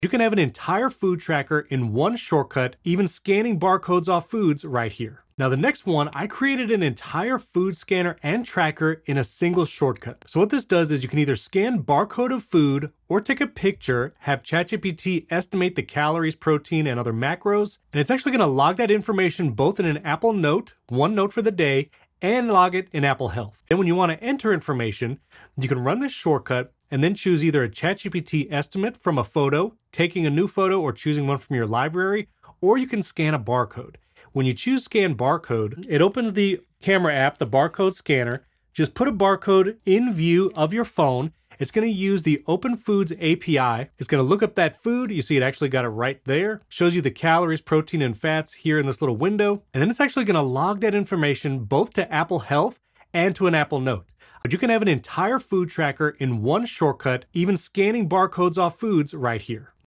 You can have an entire food tracker in one shortcut, even scanning barcodes off foods right here. Now the next one, I created an entire food scanner and tracker in a single shortcut. So what this does is you can either scan barcode of food or take a picture, have ChatGPT estimate the calories, protein, and other macros, and it's actually gonna log that information both in an Apple Note, one note for the day, and log it in Apple Health. And when you wanna enter information, you can run this shortcut and then choose either a ChatGPT estimate from a photo, taking a new photo, or choosing one from your library, or you can scan a barcode. When you choose scan barcode, it opens the camera app, the barcode scanner. Just put a barcode in view of your phone. It's going to use the Open Foods API. It's going to look up that food. You see it actually got it right there. Shows you the calories, protein, and fats here in this little window. And then it's actually going to log that information both to Apple Health and to an Apple Note. But you can have an entire food tracker in one shortcut, even scanning barcodes off foods right here.